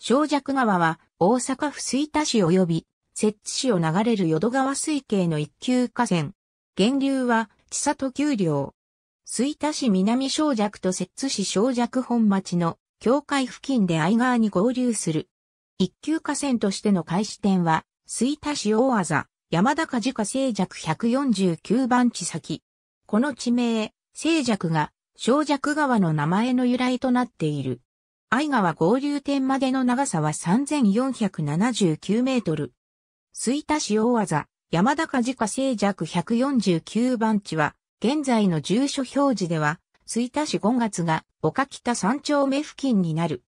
小弱川は大阪府吹田市及び摂津市を流れる淀川水系の一級河川。源流は千里丘陵。吹田市南小弱と摂津市小弱本町の境界付近で相川に合流する。一級河川としての開始点は、吹田市大技、山高自家静弱149番地先。この地名、静弱が小弱川の名前の由来となっている。愛川合流点までの長さは3479メートル。吹田市大技、山高自家静弱149番地は、現在の住所表示では、吹田市5月が岡北山丁目付近になる。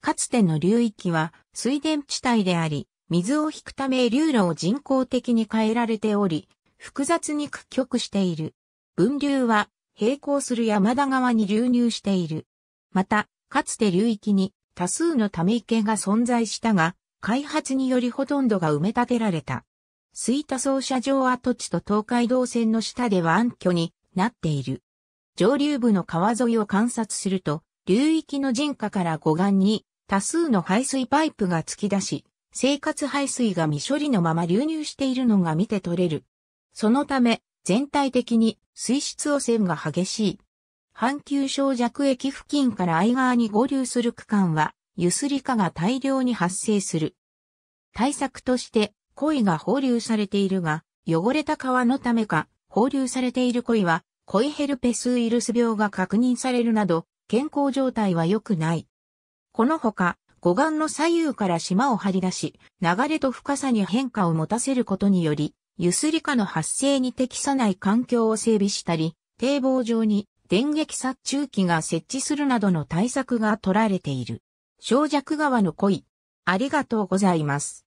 かつての流域は水田地帯であり、水を引くため流路を人工的に変えられており、複雑に屈曲している。分流は並行する山田川に流入している。また、かつて流域に多数のため池が存在したが、開発によりほとんどが埋め立てられた。吹田操車場跡地と東海道線の下では暗渠になっている。上流部の川沿いを観察すると、流域の人家から護岸に多数の排水パイプが突き出し、生活排水が未処理のまま流入しているのが見て取れる。そのため、全体的に水質汚染が激しい。阪急小弱駅付近から相川に合流する区間は、ゆすり化が大量に発生する。対策として鯉が放流されているが、汚れた川のためか、放流されている鯉は、コイヘルペスウイルス病が確認されるなど、健康状態は良くない。このほか、護岸の左右から島を張り出し、流れと深さに変化を持たせることにより、ゆすり化の発生に適さない環境を整備したり、堤防上に電撃殺虫器が設置するなどの対策が取られている。小弱川の恋。ありがとうございます。